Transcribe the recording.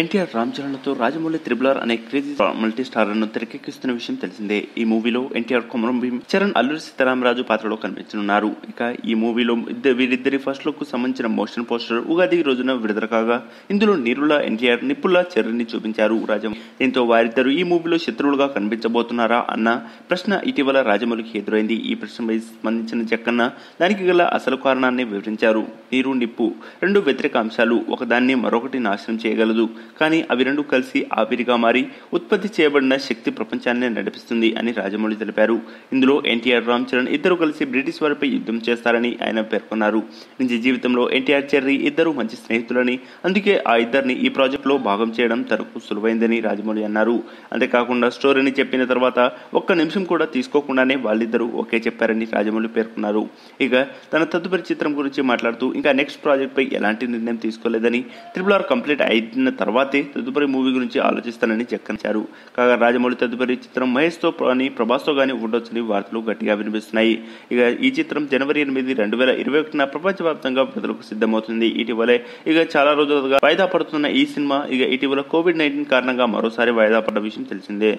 ఎన్టీఆర్ రామ్ చరణ్తో రాజమౌళి త్రిబులర్ అనే crazy multi స్టార్ను తెరకెక్కిస్తున్న విషయం తెలిసిందే. ఈ మూవీలో ఎన్టీఆర్ కొమరం భీమ్ చరణ్ అల్లూరి సీతారామరాజు పాత్రలో కనిపించనున్నారు. ఇక ఈ మూవీలో వీరిద్దరి ఫస్ట్ లుక్కు సంబంధించిన మోషన్ పోస్టర్ ఉగాది రోజున విడుదల కాగా ఇందులో నీరుల ఎన్టీఆర్ నిప్పుల చరణ్ చూపించారు రాజమౌళి. దీంతో వారిద్దరు ఈ మూవీలో శత్రువులుగా కనిపించబోతున్నారా అన్న ప్రశ్న ఇటీవల రాజమౌళికి ఎదురైంది. ఈ ప్రశ్నపై స్పందించిన జక్కన్న దానికి గల అసలు కారణాన్ని వివరించారు. నీరు నిప్పు రెండు వ్యతిరేక అంశాలు ఒకదాన్ని మరొకటి నాశనం చేయగలదు. కానీ అవి రెండు కలిసి ఆవిరిగా మారి ఉత్పత్తి చేయబడిన శక్తి ప్రపంచాన్ని నడిపిస్తుంది అని రాజమౌళి తెలిపారు. ఇందులో ఎన్టీఆర్ రామ్ చరణ్ ఇద్దరు కలిసి బ్రిటిష్ వారిపై యుద్ధం చేస్తారని ఆయన పేర్కొన్నారు. నిజ జీవితంలో ఎన్టీఆర్ చెర్రీ ఇద్దరు మంచి స్నేహితులని అందుకే ఆ ఇద్దరిని ఈ ప్రాజెక్టులో భాగం చేయడం తనకు సులువైందని రాజమౌళి అన్నారు. అంతేకాకుండా స్టోరీని చెప్పిన తర్వాత ఒక్క నిమిషం కూడా తీసుకోకుండానే వాళ్ళిద్దరూ ఒకే చెప్పారని రాజమౌళి పేర్కొన్నారు. ఇక తన తదుపరి చిత్రం గురించి మాట్లాడుతూ ఇంకా నెక్స్ట్ ప్రాజెక్ట్ పై ఎలాంటి నిర్ణయం తీసుకోలేదని త్రిబుల్ ఆర్ కంప్లీట్ అయిన తర్వాత తదుపరి మూవీ గురించి ఆలోచిస్తానని చెక్కనిచ్చారు. కాగా రాజమౌళి తదుపరి చిత్రం మహేష్తో కానీ ప్రభాస్ కానీ ఉండొచ్చని వార్తలు గట్టిగా వినిపిస్తున్నాయి. ఇక ఈ చిత్రం జనవరి ఎనిమిది రెండు వేల ఇరవై ఒకటిన ప్రపంచవ్యాప్తంగా విడుదలకు సిద్ధమవుతుంది. ఇటీవలే ఇక చాలా రోజులుగా వాయిదా పడుతున్న ఈ సినిమా ఇక ఇటీవల కోవిడ్ నైన్టీన్ కారణంగా మరోసారి వాయిదా పడ్డ విషయం తెలిసిందే.